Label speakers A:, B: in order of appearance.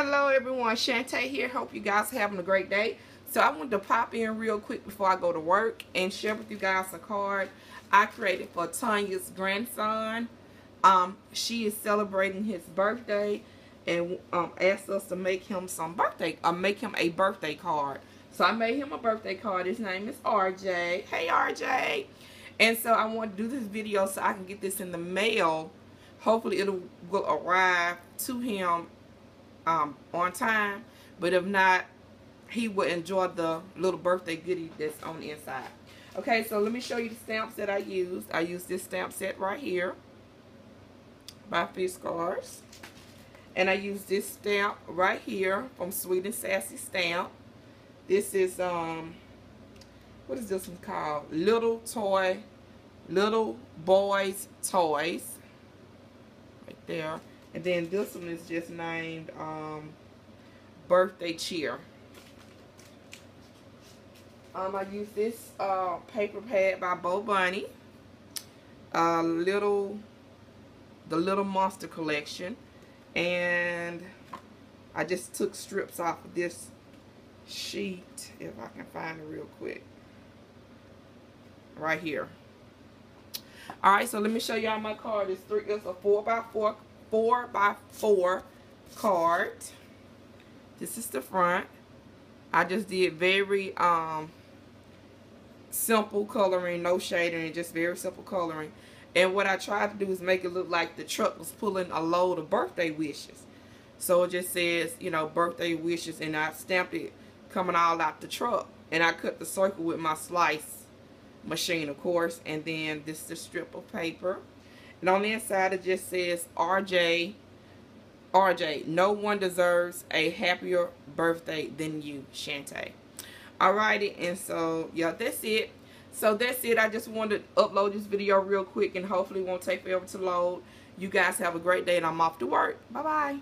A: Hello everyone, Shanta here. Hope you guys are having a great day. So I wanted to pop in real quick before I go to work and share with you guys a card I created for Tonya's grandson. Um, she is celebrating his birthday and um, asked us to make him some birthday, uh, make him a birthday card. So I made him a birthday card. His name is RJ. Hey RJ. And so I want to do this video so I can get this in the mail. Hopefully it will arrive to him um, on time. But if not, he will enjoy the little birthday goodie that's on the inside. Okay, so let me show you the stamps that I used. I used this stamp set right here by Fiskars. And I used this stamp right here from Sweet and Sassy Stamp. This is, um, what is this one called? Little Toy, Little Boys Toys. Right there. And then this one is just named um, Birthday Cheer. Um, I use this uh, paper pad by Bo Bunny. Uh, little, the Little Monster Collection. And I just took strips off of this sheet, if I can find it real quick. Right here. Alright, so let me show y'all my card. It's three it's a four by four four by four card. This is the front. I just did very um simple coloring, no shading, and just very simple coloring. And what I tried to do is make it look like the truck was pulling a load of birthday wishes. So it just says, you know, birthday wishes, and I stamped it coming all out the truck. And I cut the circle with my slice machine, of course. And then this is the strip of paper. And on the inside it just says RJ, RJ, no one deserves a happier birthday than you, Shanta. Alrighty, and so, yeah, that's it. So that's it. I just wanted to upload this video real quick and hopefully won't take forever to load. You guys have a great day and I'm off to work. Bye-bye.